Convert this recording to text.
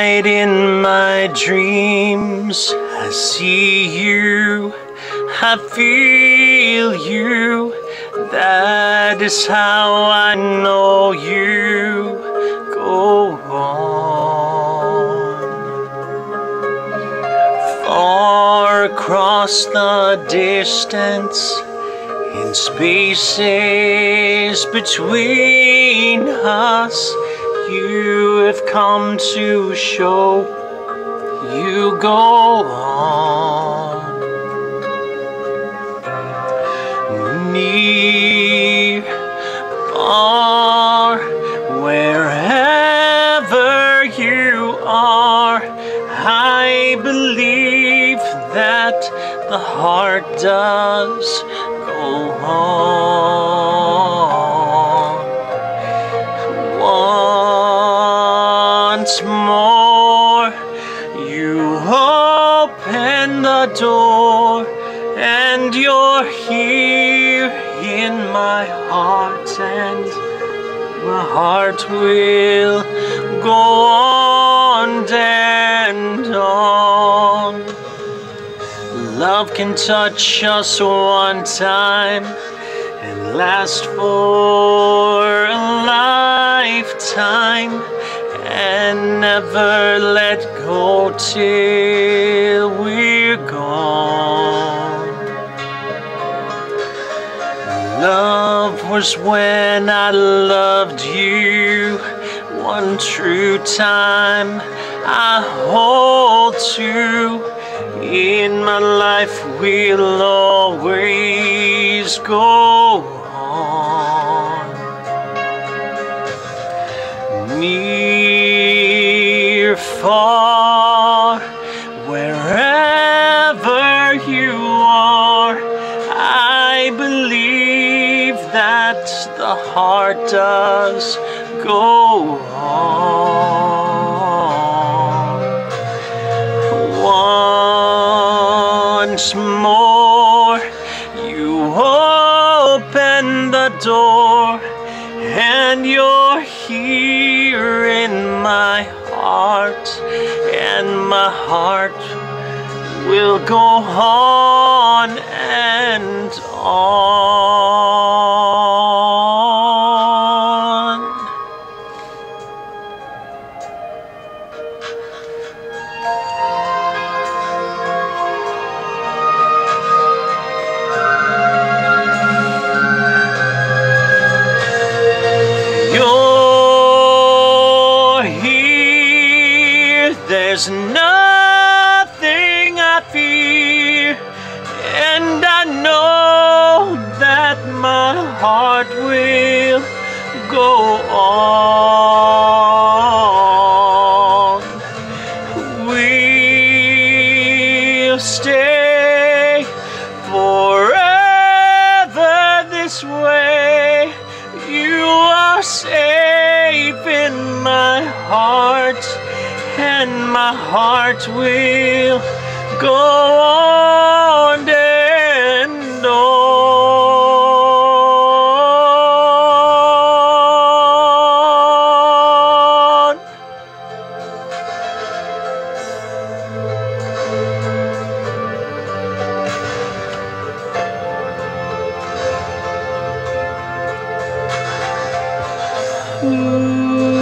night in my dreams, I see you, I feel you. That is how I know you go on. Far across the distance, in spaces between us, you have come to show you go on. Near, far, wherever you are, I believe that the heart does go on. The door, and you're here in my heart, and my heart will go on and on. Love can touch us one time and last for a lifetime and never let go till we're gone. Love was when I loved you one true time I hold to in my life will always go on. Near, far, wherever you are, I believe that the heart does go on. Once more, you open the door, and you're heart will go on and on. Heart will go on. We'll stay forever this way. You are safe in my heart, and my heart will go on. Mm-hmm.